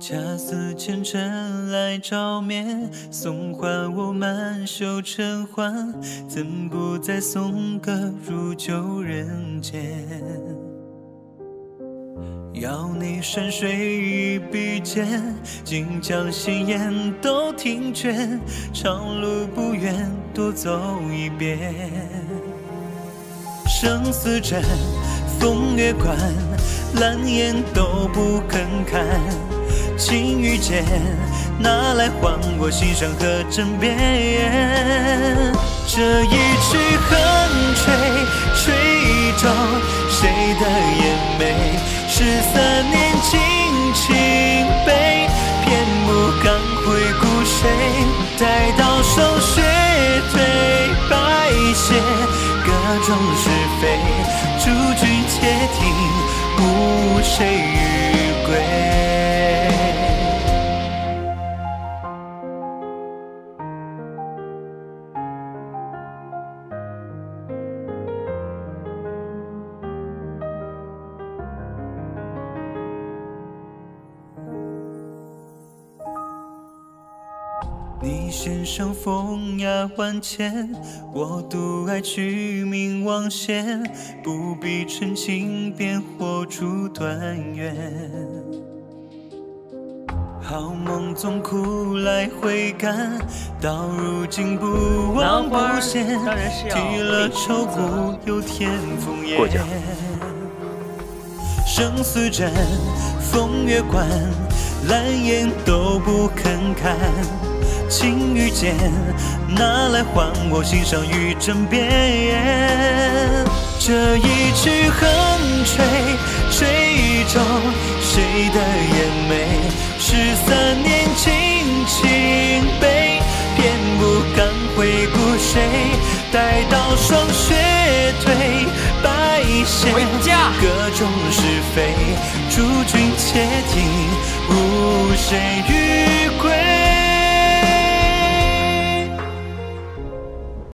恰似前尘来照面，送还我满袖尘寰，怎不再送歌如旧人间？要你山水一笔间，尽将心言都听卷，长路不愿多走一遍。生死战，风月关，蓝颜都不肯看。拿来换我心伤和枕边？这一曲横吹，吹皱谁的眼眉？十三年尽情悲，偏不敢回顾谁？待到霜雪退，白血各种是非，诸君且听，无谁你弦上风雅万千，我独爱取名王仙，不必陈情便活出断缘。好梦总苦来回甘，到如今不忘不谢，当然是要提了愁骨又添烽烟。生死战，风月关，蓝颜都不肯看。情与剑，拿来换我心上与枕边？这一曲横吹，吹皱谁的眼眉？十三年尽情悲，偏不敢回顾谁？待到霜雪退，白血回家各种是非，诸君且听，无谁与归。